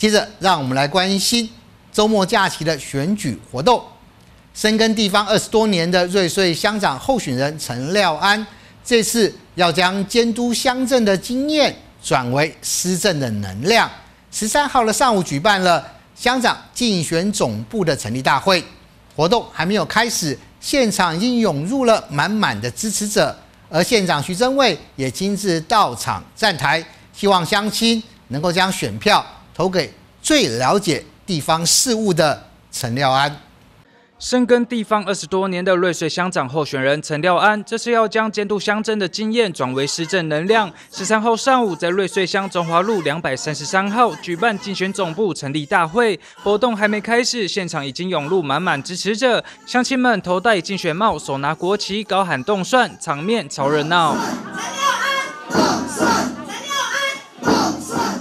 接着，让我们来关心周末假期的选举活动。深耕地方二十多年的瑞穗乡长候选人陈廖安，这次要将监督乡镇的经验转为施政的能量。十三号的上午举办了乡长竞选总部的成立大会，活动还没有开始，现场已经涌入了满满的支持者，而县长徐增卫也亲自到场站台，希望乡亲能够将选票投给最了解地方事务的陈廖安。深耕地方二十多年的瑞穗乡长候选人陈廖安，这次要将监督乡镇的经验转为施政能量。十三号上午，在瑞穗乡中华路两百三十三号举办竞选总部成立大会，活动还没开始，现场已经涌入满满支持者，乡亲们头戴竞选帽，手拿国旗，高喊动算，场面超热闹。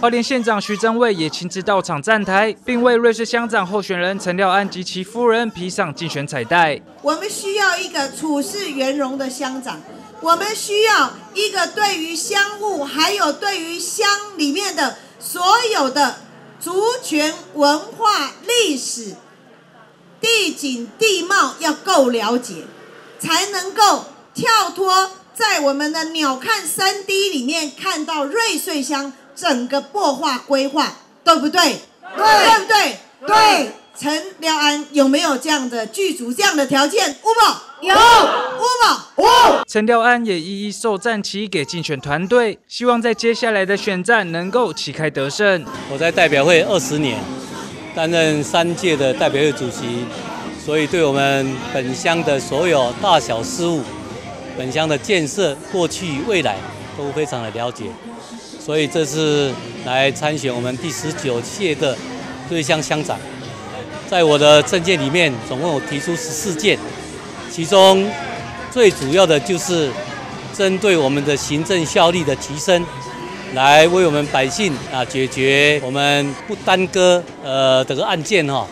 花莲县长徐增卫也亲自到场站台，并为瑞士乡长候选人陈廖安及其夫人披上竞选彩带。我们需要一个处事圆融的乡长，我们需要一个对于乡务还有对于乡里面的所有的族群文化、历史、地景、地貌要够了解，才能够跳脱在我们的鸟瞰三 D 里面看到瑞穗乡。整个破化规划对不对？对，对不对？对。陈廖安有没有这样的剧组这样的条件？有，五宝五。陈廖安也一一受战旗给竞选团队，希望在接下来的选战能够旗开得胜。我在代表会二十年，担任三届的代表会主席，所以对我们本乡的所有大小事务、本乡的建设、过去未来都非常的了解。所以这次来参选我们第十九届的瑞乡乡长，在我的政见里面，总共有提出十四件，其中最主要的就是针对我们的行政效率的提升，来为我们百姓啊解决我们不耽搁呃这个案件哈，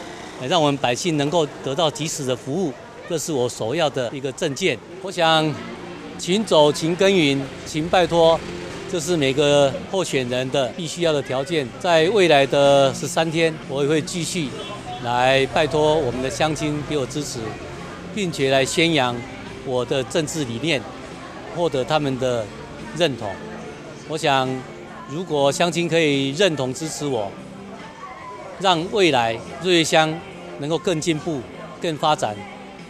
让我们百姓能够得到及时的服务，这是我首要的一个政见。我想，勤走勤耕耘，勤拜托。这是每个候选人的必须要的条件。在未来的十三天，我也会继续来拜托我们的乡亲给我支持，并且来宣扬我的政治理念，获得他们的认同。我想，如果乡亲可以认同支持我，让未来瑞乡能够更进步、更发展。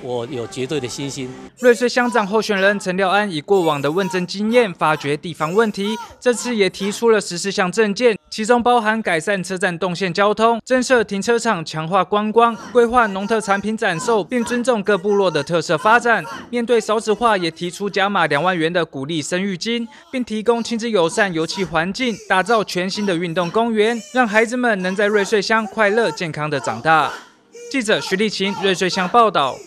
我有绝对的信心。瑞穗乡长候选人陈廖安以过往的问政经验，发掘地方问题，这次也提出了十四项政见，其中包含改善车站动线交通、增设停车场、强化观光、规划农特产品展售，并尊重各部落的特色发展。面对少子化，也提出加码两万元的鼓励生育金，并提供亲子友善油气环境，打造全新的运动公园，让孩子们能在瑞穗乡快乐健康的长大。记者徐立琴瑞穗乡报道。